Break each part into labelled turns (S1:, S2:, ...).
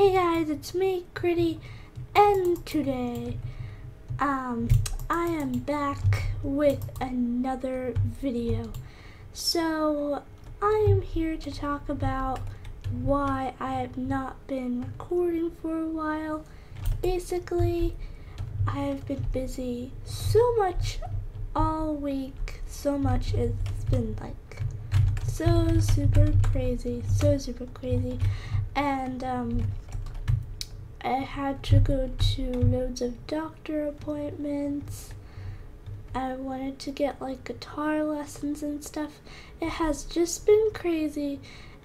S1: Hey guys, it's me, Kritty, and today, um, I am back with another video. So, I am here to talk about why I have not been recording for a while. Basically, I have been busy so much all week, so much it's been like so super crazy, so super crazy. And um, I had to go to loads of doctor appointments. I wanted to get like guitar lessons and stuff. It has just been crazy,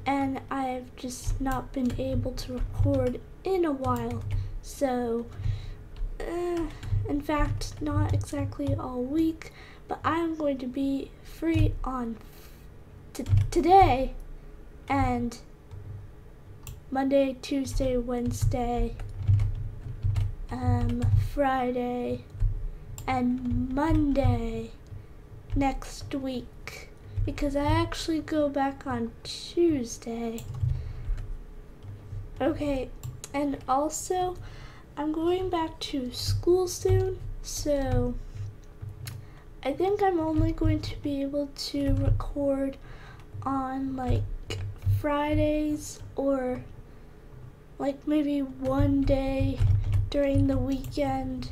S1: and I've just not been able to record in a while. So, uh, in fact, not exactly all week, but I'm going to be free on today and Monday, Tuesday, Wednesday, um, Friday, and Monday next week because I actually go back on Tuesday. Okay, and also I'm going back to school soon, so I think I'm only going to be able to record on like Fridays or like maybe one day during the weekend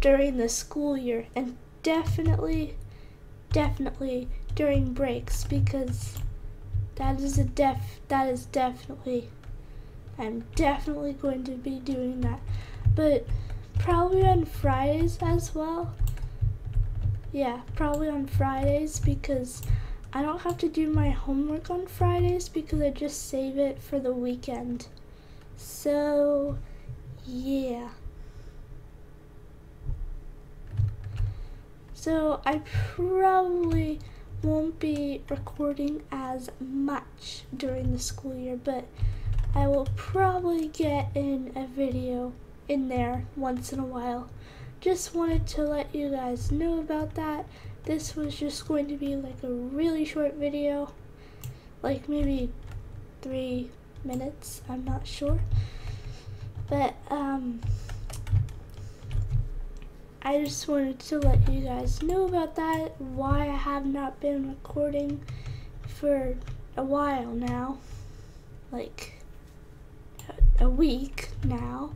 S1: during the school year and definitely definitely during breaks because that is a def that is definitely I'm definitely going to be doing that but probably on Fridays as well yeah probably on Fridays because I don't have to do my homework on Fridays because I just save it for the weekend. So, yeah. So, I probably won't be recording as much during the school year, but I will probably get in a video in there once in a while. Just wanted to let you guys know about that this was just going to be like a really short video, like maybe three minutes, I'm not sure. But, um, I just wanted to let you guys know about that, why I have not been recording for a while now, like a week now.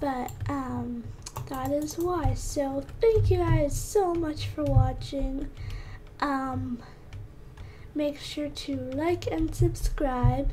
S1: But, um, that is why. So thank you guys so much for watching. Um, make sure to like and subscribe